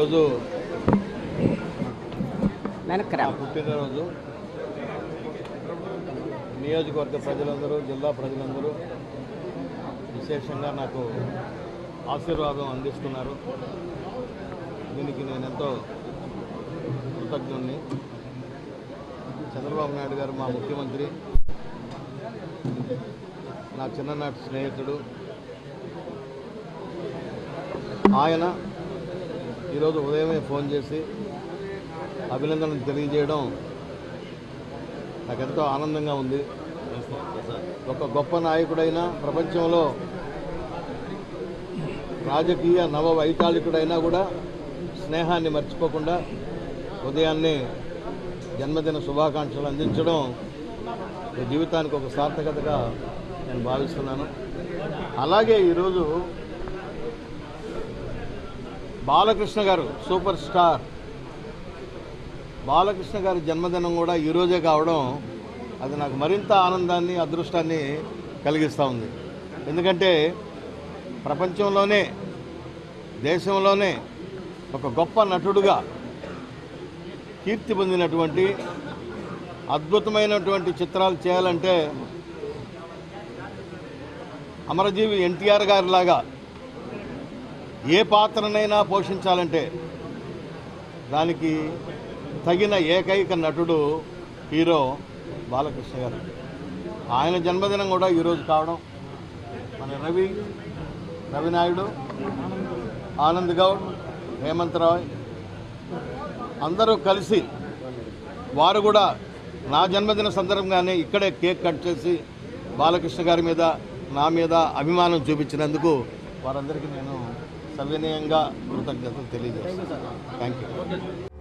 రోజు పుట్టినరోజు. నియోజకవర్గ ప్రజలందరూ జిల్లా ప్రజలందరూ విశేషంగా నాకు ఆశీర్వాదం అందిస్తున్నారు. దీనికి నేను ఎంతో కృతజ్ఞుణ్ణి. చంద్రబాబు నాయుడు గారు మా ముఖ్యమంత్రి నా చిన్ననాటి స్నేహితుడు. ఆయన ఈరోజు ఉదయమే ఫోన్ చేసి అభినందనలు తెలియజేయడం నాకెంతో ఆనందంగా ఉంది. ఒక గొప్ప నాయకుడైనా ప్రపంచంలో రాజకీయ నవ వైతాళికుడైనా కూడా స్నేహాన్ని మర్చిపోకుండా ఉదయాన్నే జన్మదిన శుభాకాంక్షలు అందించడం జీవితానికి ఒక సార్థకతగా నేను భావిస్తున్నాను. అలాగే ఈరోజు బాలకృష్ణ గారు సూపర్ స్టార్. బాలకృష్ణ గారి జన్మదినం కూడా ఈరోజే కావడం అది నాకు మరింత ఆనందాన్ని అదృష్టాన్ని కలిగిస్తూ ఉంది. ఎందుకంటే ప్రపంచంలోనే దేశంలోనే ఒక గొప్ప నటుడుగా కీర్తి పొందినటువంటి అద్భుతమైనటువంటి చిత్రాలు చేయాలంటే అమరజీవి ఎన్టీఆర్ గారిలాగా ఏ పాత్రనైనా పోషించాలంటే దానికి తగిన ఏకైక నటుడు హీరో బాలకృష్ణ గారు. ఆయన జన్మదినం కూడా ఈరోజు కావడం. మన రవి రవినాయుడు ఆనంద్ గౌడ్ హేమంత్ రాయ్ అందరూ కలిసి వారు కూడా నా జన్మదిన సందర్భంగానే ఇక్కడే కేక్ కట్ చేసి బాలకృష్ణ గారి మీద నా మీద అభిమానం చూపించినందుకు వారందరికీ నేను సవినయంగా కృతజ్ఞతలు తెలియజేస్తాను థ్యాంక్ యూ